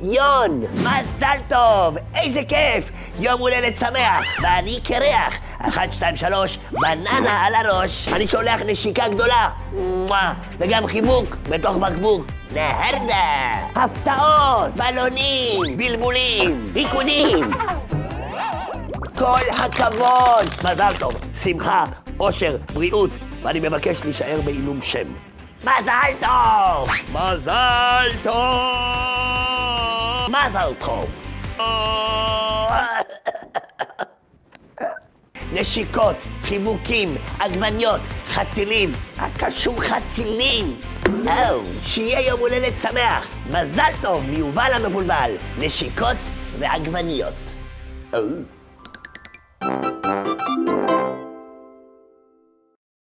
יון, מזל טוב, איזה כיף! יום הולדת שמח, ואני קרח. אחת, שתיים, שלוש, בננה על הראש. אני שולח נשיקה גדולה, וגם חיבוק בתוך בקבוק. נהרדה! הפתעות, בלונים, בלבולים, ריקודים. כל הכבוד! מזל טוב, שמחה, אושר, בריאות, ואני מבקש להישאר בעילום שם. מזל טוב! מזל טוב! מזל טוב! נשיקות, חיבוקים, עגבניות, חצילים, הקשור חצילים. או, שיהיה יום הולדת שמח. מזל טוב מיובל המבולבל. נשיקות ועגבניות. או.